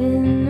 Then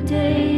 turn to